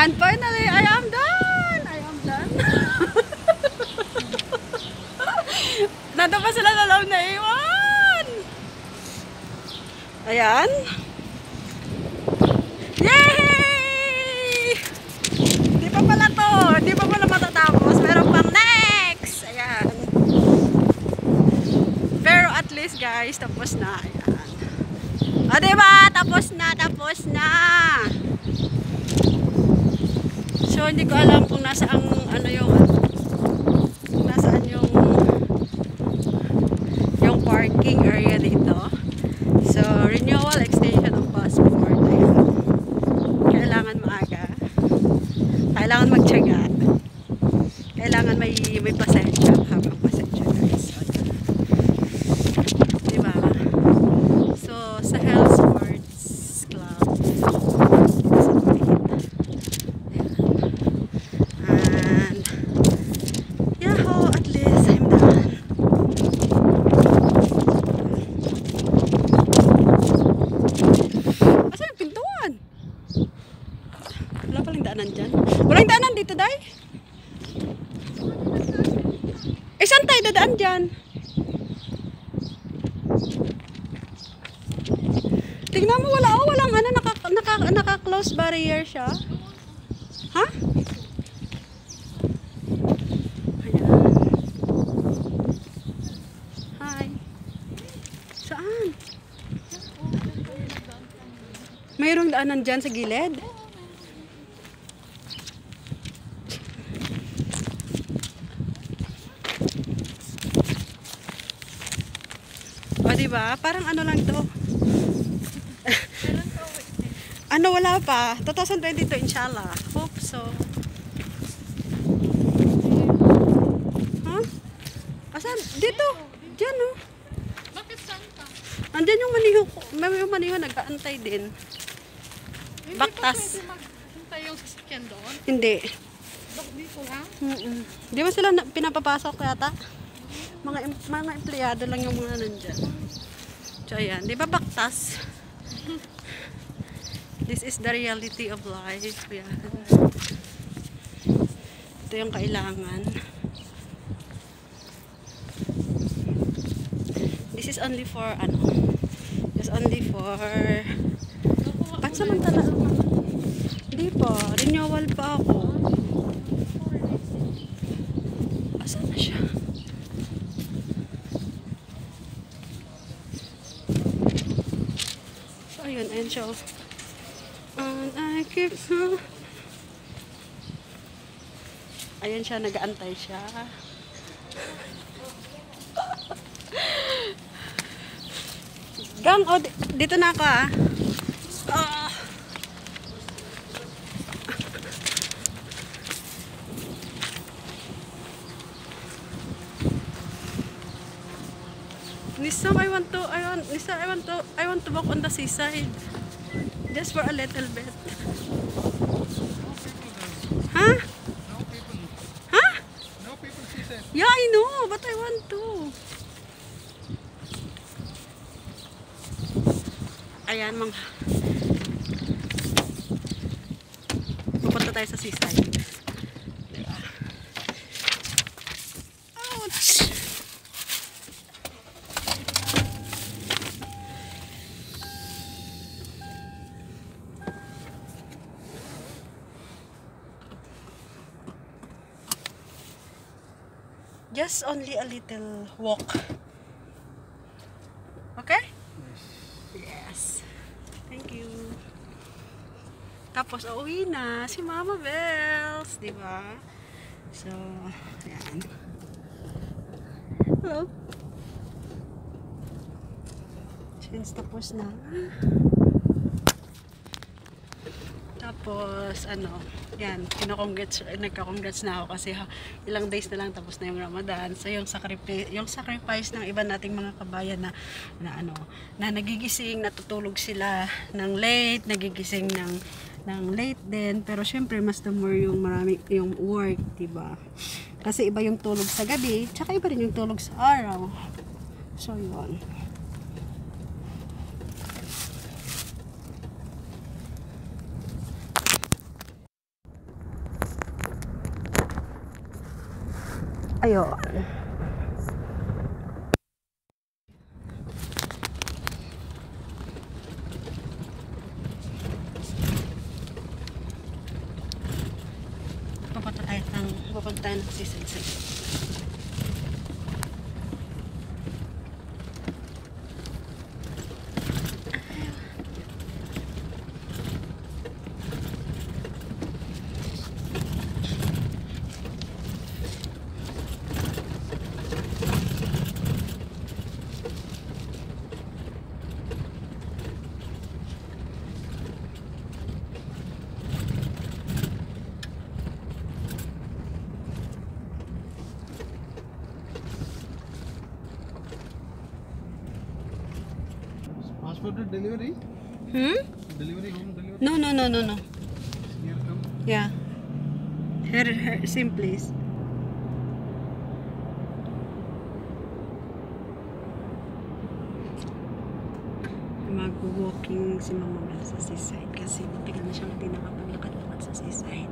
And finally, I am done! I am done. Nandun pa sila na lang na iwan. Ayan. Yay! Di pa pala to. Di pa pala matatapos. Meron pang next. Ayan. Pero at least guys, tapos na. Ayan. O diba? Tapos na, tapos na. So hindi ko alam kung nasaan ano yung kung nasaan yung yung parking area dito. So renewal extension of passport. Ayan. Kailangan maaga. Kailangan magtiyaga. Kailangan may may pasensya habang pasensya guys. So, diba? So sa Health Sports Club sa Kuwait. And yahoo, at least I'm done. Asa yung pintuan? Wala palang daanan dyan. Walang daanan dito, Day? Eh, saan tayo dadaan dyan? Tingnan mo, wala oh, walang ano, naka, naka, naka-close barrier siya. Ha? Ayan. Hi. Saan? Mayroong daanan dyan sa gilid? O, diba? Parang ano lang to. ano, wala pa. 2022, inshallah. Hope so. Huh? Asan? Dito. Diyan, oh. Bakit saan ka? Andyan yung maniho ko. May yung maniho nag-aantay din. Hindi Baktas. pa maghintay yung sasakyan doon. Hindi. Dito lang? Mm-mm. Di ba sila na, pinapapasok yata? Mga, mga empleyado lang yung mga nandyan. So, ayan. Di ba baktas? This is the reality of life. Yan. Ito yung kailangan. This is only for, ano, this only for, pansamantala. Hindi pa. Renewal pa ako. Asan na siya? Oh. And I keep Ayan siya, nag-aantay siya. Gang, oh, di- dito na ako ah. Ah. Nisa, I want to, I want, Nisa, I want to, I want to walk on the seaside. Just for a little bit. Huh? Huh? No people see that. Yeah, I know, but I want to. Ayan, mga... Pupunta tayo sa seaside. Diba? Ouch! Just only a little walk. Okay? Yes. Thank you. Tapos, uuwi na si Mama Bells. Ba? So, yan. Hello. Since tapos na. Tapos, ano, yan, kinakongrats, nagka-congrats na ako kasi ha, ilang days na lang tapos na yung Ramadan. So, yung sacrifice, yung sacrifice ng iba nating mga kabayan na, na ano, na nagigising, natutulog sila ng late, nagigising ng, ng late din. Pero, syempre, mas the more yung marami, yung work, diba? Kasi iba yung tulog sa gabi, tsaka iba rin yung tulog sa araw. So, yun. Ayun. Papunta tayo ng, papunta tayo ng sisig Passport to delivery? Hmm? Delivery, home delivery? No, no, no, no, no. Here come. Yeah. Her, her, same place. Mag-walking si Mama Mel sa seaside kasi matagal na siyang hindi nakapaglakad-lakad sa seaside.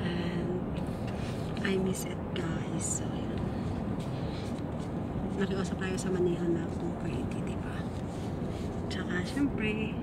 And I miss it guys. So, yun. Nakiusap tayo sa Manila na kung pwede, di ba? Tsaka, syempre,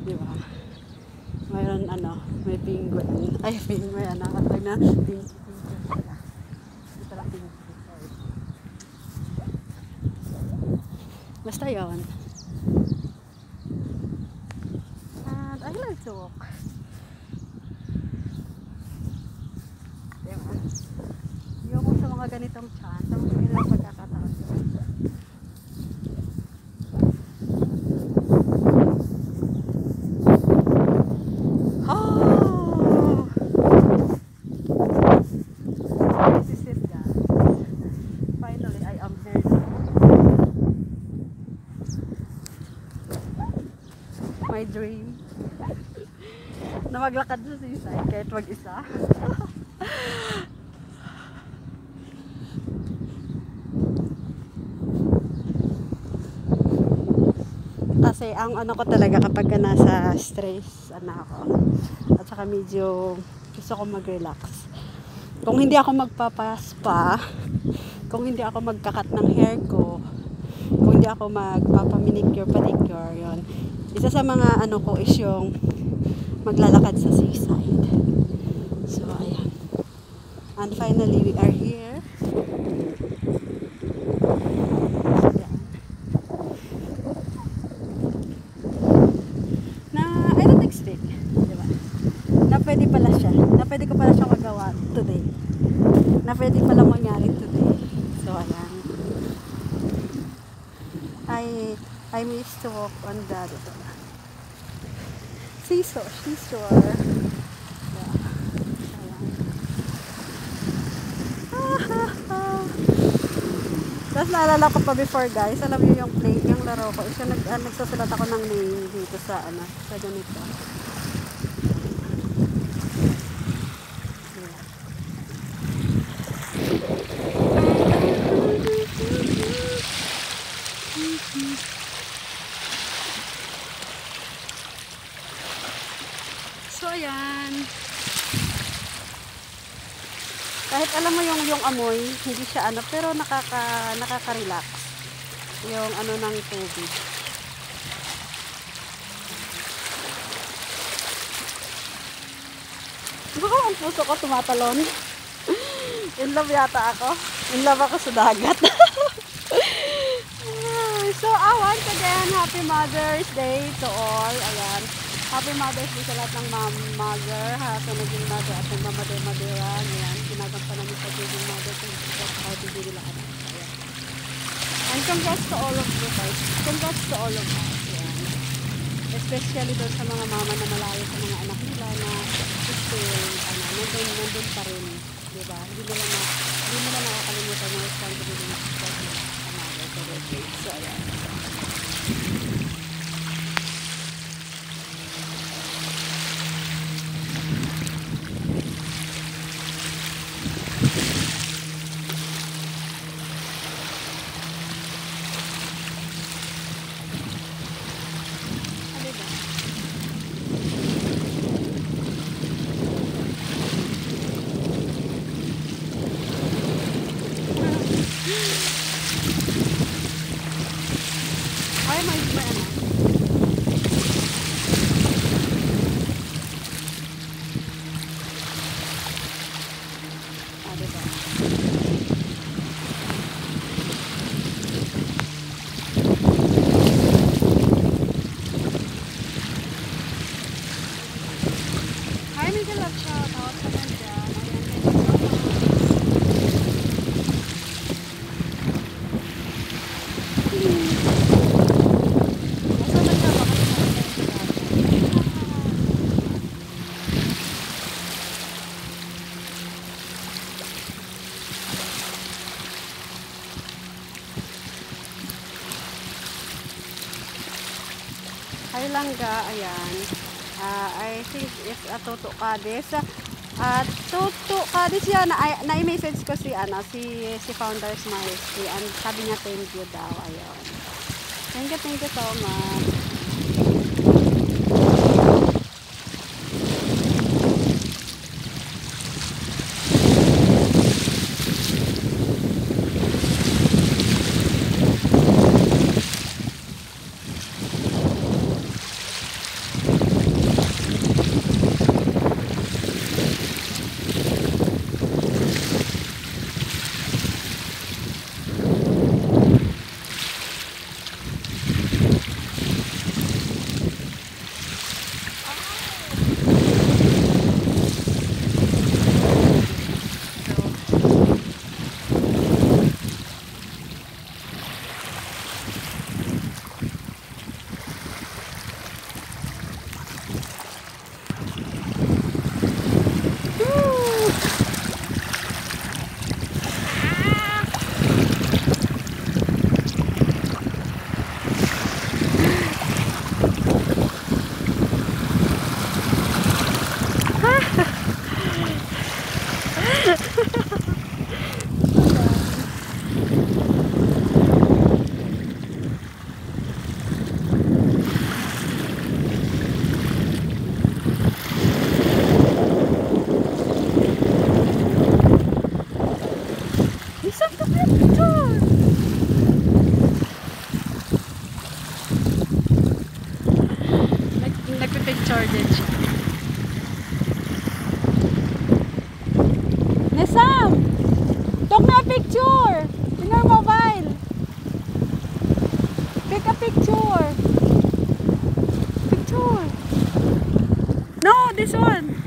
Di ba? Mayroon ano, may penguin. Ay, penguin. Ano, katag na? Penguin. Ito pala penguin. Basta yun. And I like to walk. Diba? Yung sa mga ganitong chance, sa mga ganitong pagkakataon. Oh! This is it, guys. Finally, I am here. My dream. na maglakad sa seaside kahit mag-isa. Kasi ang ano ko talaga kapag ka nasa stress, ano ako, at saka medyo gusto ko mag-relax. Kung hindi ako magpapaspa, kung hindi ako magkakat ng hair ko, kung hindi ako magpapaminicure, pedicure, yon Isa sa mga ano ko is yung maglalakad sa seaside. So, ayan. And finally, we are here. Ayan. na I don't expect, di ba? Na pwede pala siya. Na pwede ko pala siya magawa today. Na pwede pala mangyari today. So, ayan. I I miss to walk on the dito. Seesaw, seashore. Ah, ah, ah. Tapos naalala ko pa before guys, alam niyo yung play, yung laro ko, is yung nag, ah, nagsusulat ako ng name dito sa ano, sa ganito. So ayan. Kahit alam mo yung yung amoy, hindi siya ano, pero nakaka nakaka-relax. Yung ano ng tubig. Baka ang puso ko tumatalon. In love yata ako. In love ako sa dagat. So, ah, once again, happy Mother's Day to all. Ayan. Happy Mother's Day sa lahat ng mother, ha, sa naging mother at ng mama de madera. Ayan, ginagawa namin sa naging mother kung how to do nila anak. Ayan. And congrats to all of you guys. Congrats to all of us. Ayan. Especially doon sa mga mama na malayo sa mga anak nila na still, ano, nandun, nandun pa rin. Di di ba? Hindi nila na, hindi nila nakakalimutan yung responsibility sa mother. So, ayan. Ah, diba? Ay, may, may ano. Ah, diba? Hi, Miguel Love Shout out sa kanya. Ayan, thank you so much. Nasa ba siya? Baka siya Hi Langga, ayan. Ah, I think it's a Toto Cadiz. At Toto Cadiz yan, na, na ko si ano si si Founder Smiles. Si, and sabi niya thank you daw, ayun. Thank you, thank you so much. Isang picture! Nag Nagpipicture din siya. Nesam! Tok na picture! In your mobile! Take a picture! Picture! No, this one!